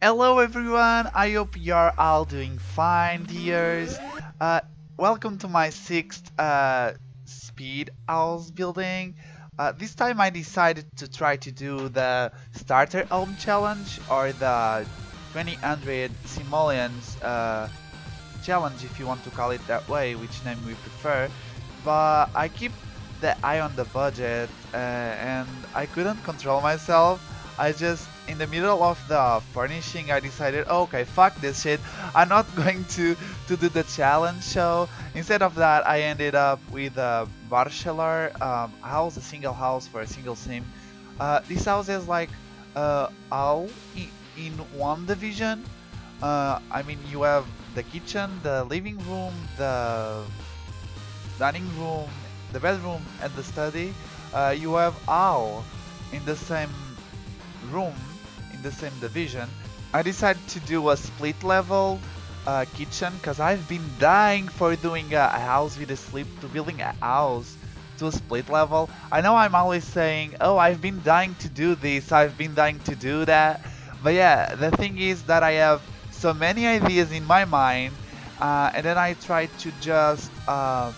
Hello everyone, I hope you're all doing fine deers. Uh, welcome to my sixth uh, speed house building. Uh, this time I decided to try to do the starter home challenge or the 2000 simoleons uh, challenge if you want to call it that way, which name we prefer. But I keep the eye on the budget uh, and I couldn't control myself. I just in the middle of the furnishing, I decided, okay, fuck this shit. I'm not going to to do the challenge. So instead of that, I ended up with a bachelor um, house, a single house for a single sim. Uh, this house is like uh, all in, in one division. Uh, I mean, you have the kitchen, the living room, the dining room, the bedroom, and the study. Uh, you have all in the same room in the same division, I decided to do a split level uh, kitchen because I've been dying for doing a, house with a sleep to building a house to a split level. I know I'm always saying, oh, I've been dying to do this, I've been dying to do that. But yeah, the thing is that I have so many ideas in my mind, uh, and then I try to just uh,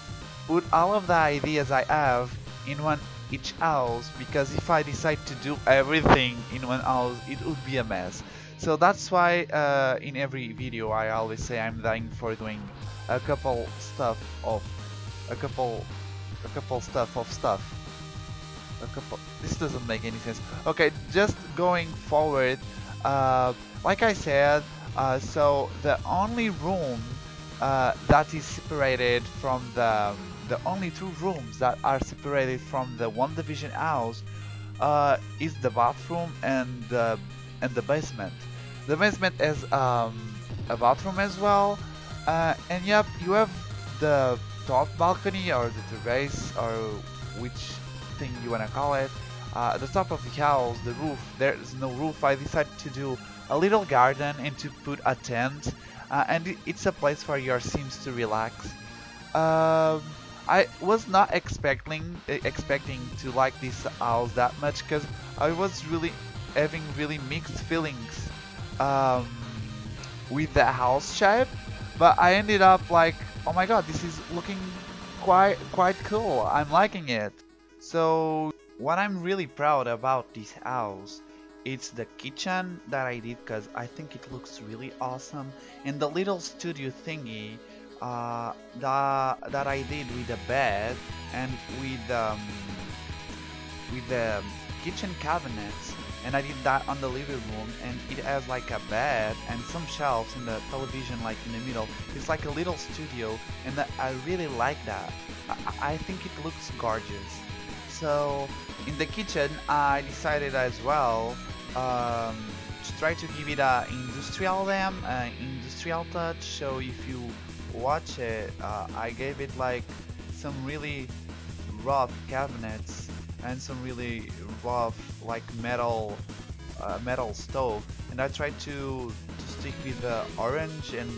put all of the ideas I have in one each house because if I decide to do everything in one house it would be a mess. So that's why uh, in every video I always say I'm dying for doing a couple stuff of a couple a couple stuff of stuff. A couple this doesn't make any sense. Okay just going forward uh, like I said uh, so the only room uh, that is separated from the the only two rooms that are separated from the one division house uh, is the bathroom and the and the basement. The basement has um, a bathroom as well, uh, and yep, you have the top balcony or the terrace or which thing you wanna call it. Uh, the top of the house, the roof, there's no roof. I decided to do a little garden and to put a tent, uh, and it's a place for your sims to relax. Um, I was not expecting expecting to like this house that much because I was really having really mixed feelings um, with the house shape, but I ended up like, oh my god, this is looking quite quite cool. I'm liking it. So what I'm really proud about this house it's the kitchen that I did because I think it looks really awesome and the little studio thingy uh, that that I did with the bed and with um, with the kitchen cabinets and I did that on the living room and it has like a bed and some shelves and the television like in the middle. It's like a little studio and I really like that. I, I think it looks gorgeous. So in the kitchen I decided as well um, to try to give it a industrial them uh, industrial touch. So if you watch it, uh, I gave it like some really rough cabinets and some really rough like metal uh, metal stove and I tried to, to stick with the orange and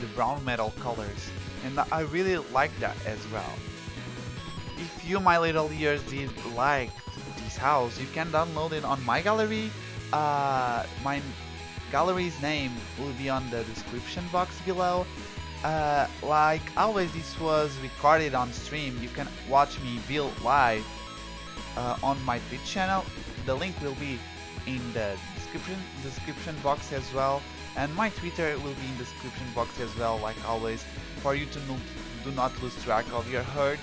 the brown metal colors and I really like that as well. If you my little ears did like this house you can download it on my gallery uh, my gallery's name will be on the description box below uh, like always this was recorded on stream. You can watch me build live uh, on my Twitch channel. The link will be in the description description box as well. And my Twitter will be in the description box as well like always for you to do not lose track of your herd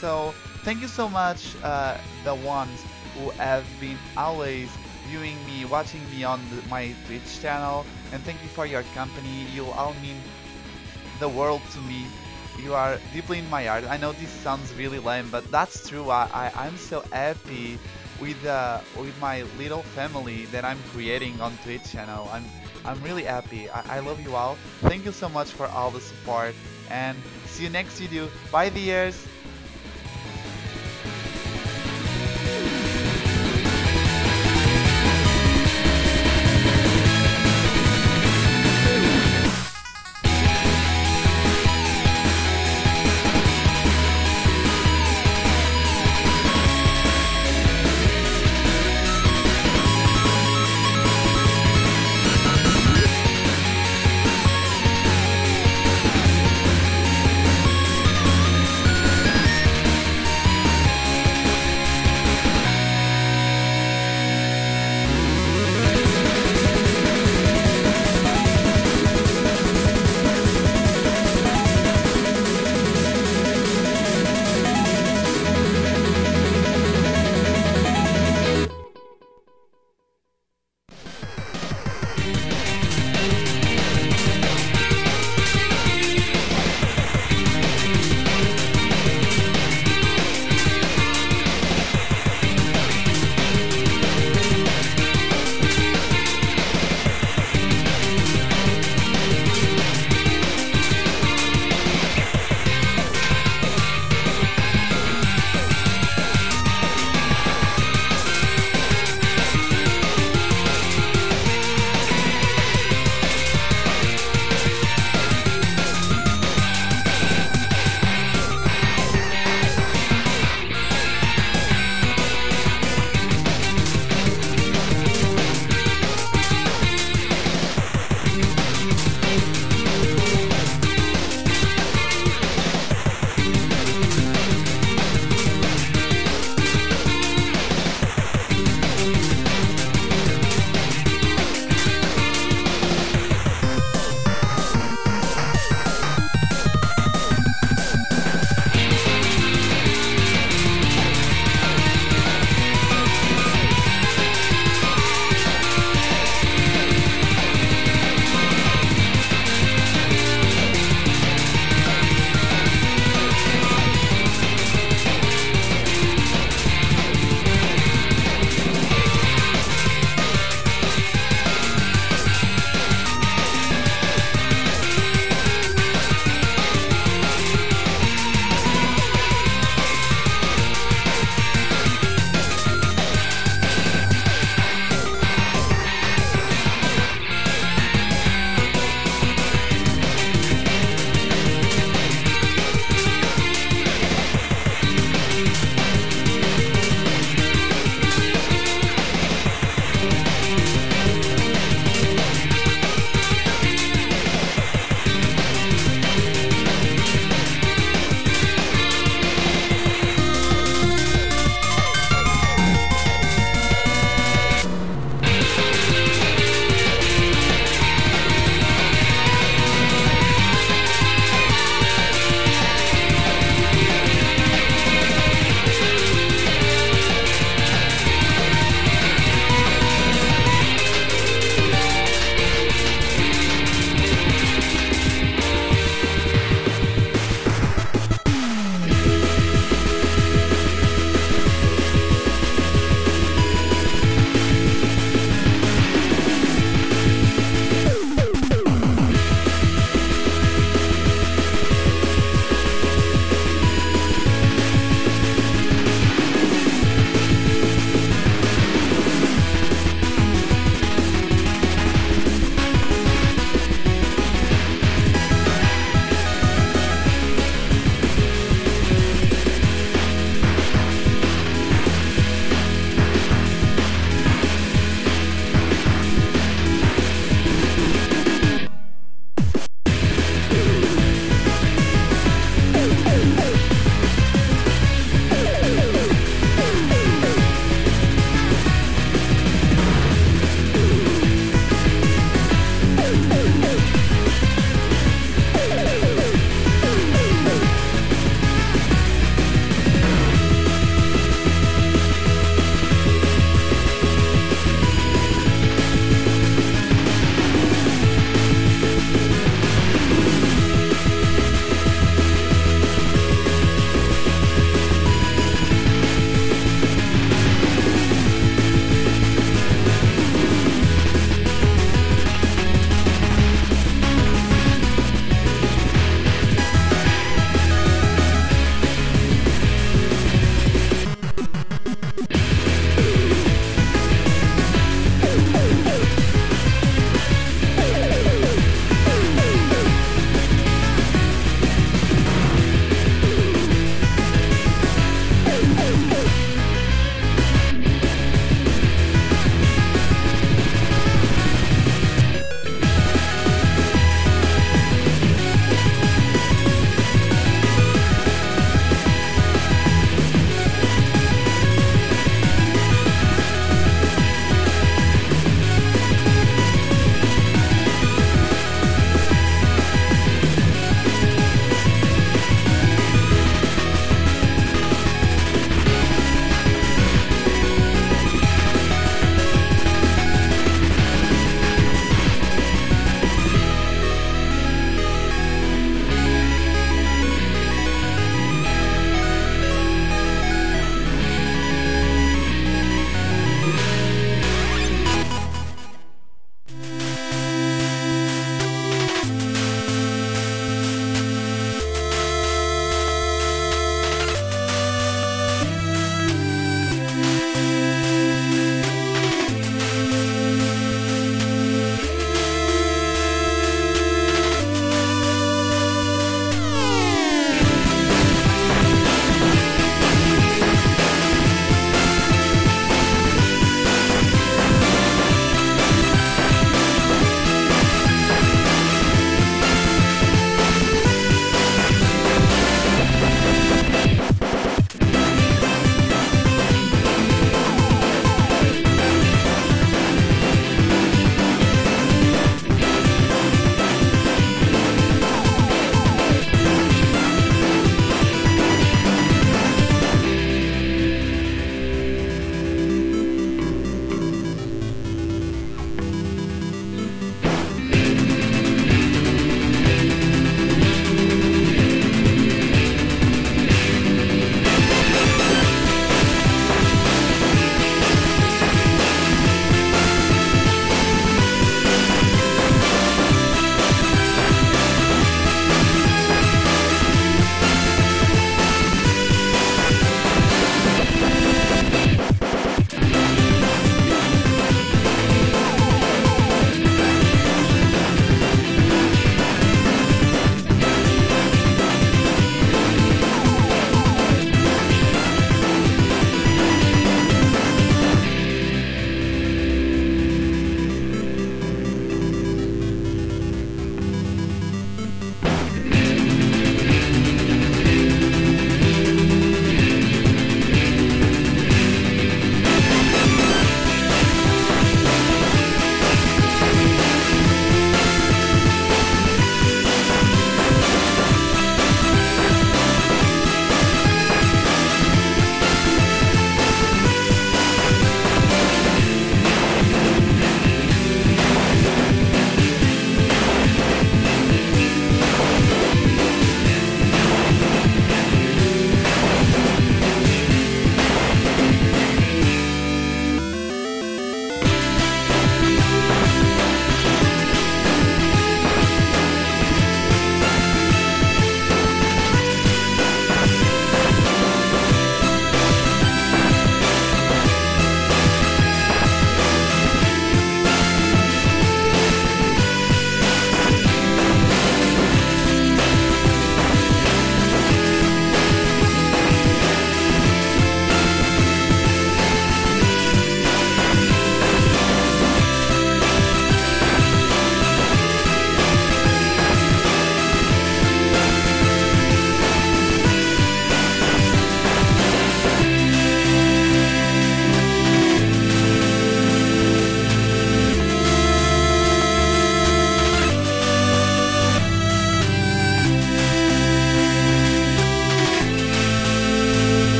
so thank you so much uh, the ones who have been always viewing me watching me on the, my Twitch channel. And thank you for your company. You all mean the world to me. You are deeply in my heart. I know this sounds really lame, but that's true. I, I am so happy with uh, with my little family that I'm creating on Twitch channel. I'm I'm really happy. I, I love you all. Thank you so much for all the support and see you next video. Bye deers.